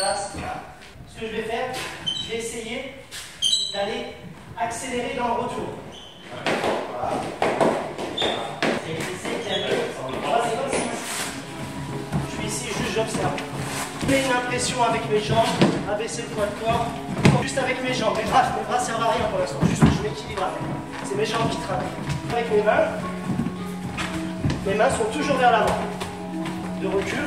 Ce que je vais faire, je vais essayer d'aller accélérer dans le retour. Je suis ici, juste j'observe. Je mets une impression avec mes jambes, abaisser le poids de corps, juste avec mes jambes. Mes bras, mes bras servent à rien pour l'instant, juste je m'équilibre avec. C'est mes jambes qui travaillent. Avec mes mains, mes mains sont toujours vers l'avant. De recul,